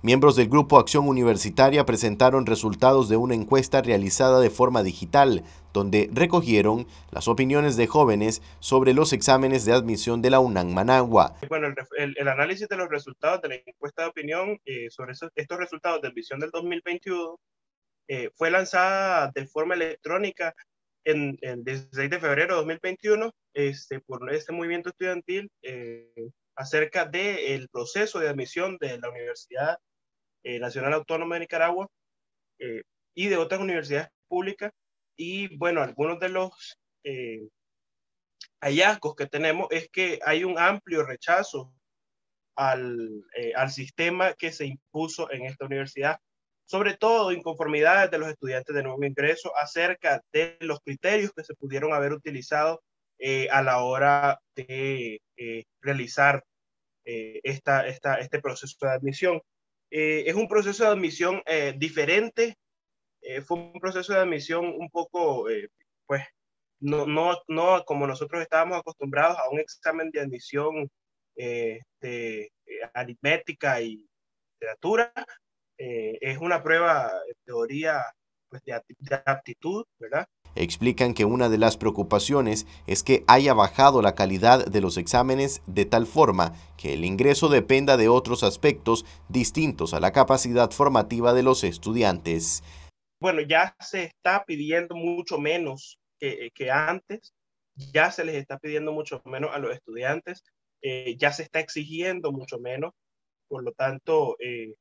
Miembros del Grupo Acción Universitaria presentaron resultados de una encuesta realizada de forma digital, donde recogieron las opiniones de jóvenes sobre los exámenes de admisión de la UNAM Managua. Bueno, el, análisis de los resultados de la encuesta de opinión eh, sobre estos resultados de admisión del 2021 eh, fue lanzada de forma electrónica en, el 16 de febrero de 2021 este, por este movimiento estudiantil eh, acerca del proceso de admisión de la Universidad eh, Nacional Autónoma de Nicaragua eh, y de otras universidades públicas. Y bueno, algunos de los eh, hallazgos que tenemos es que hay un amplio rechazo al, al sistema que se impuso en esta universidad, sobre todo inconformidades de los estudiantes de nuevo ingreso acerca de los criterios que se pudieron haber utilizado a la hora de realizar esta, esta, este proceso de admisión. Eh, es un proceso de admisión eh, diferente, eh, fue un proceso de admisión un poco, pues, no, no, no como nosotros estábamos acostumbrados a un examen de admisión de aritmética y literatura, es una prueba de teoría pues, de aptitud, ¿verdad? Explican que una de las preocupaciones es que haya bajado la calidad de los exámenes de tal forma que el ingreso dependa de otros aspectos distintos a la capacidad formativa de los estudiantes. Bueno, ya se está pidiendo mucho menos que, antes, ya se les está pidiendo mucho menos a los estudiantes, eh, ya se está exigiendo mucho menos, por lo tanto, eh,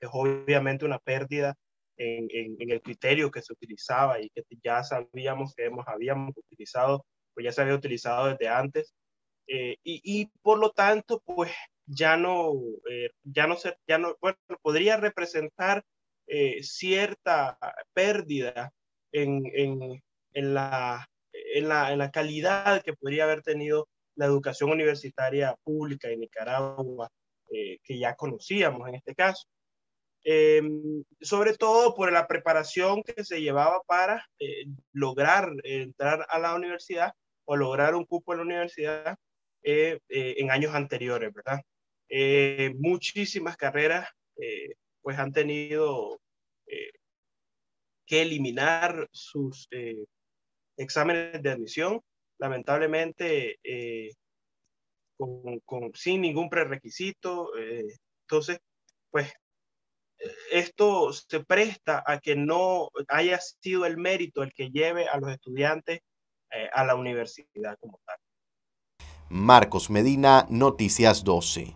es obviamente una pérdida en, el criterio que se utilizaba y que ya sabíamos que hemos, habíamos utilizado, pues ya se había utilizado desde antes. Eh, y, y, por lo tanto, pues ya no, eh, ya no, se, ya no bueno, podría representar eh, cierta pérdida en, en, en, la, en, la, en la calidad que podría haber tenido la educación universitaria pública en Nicaragua, que ya conocíamos en este caso. Em, sobre todo por la preparación que se llevaba para eh, lograr entrar a la universidad o lograr un cupo en la universidad eh, eh, en años anteriores, ¿verdad? muchísimas carreras pues han tenido que eliminar sus exámenes de admisión, lamentablemente sin ningún prerequisito. entonces, pues esto se presta a que no haya sido el mérito el que lleve a los estudiantes eh, a la universidad como tal. Marcos Medina, Noticias 12.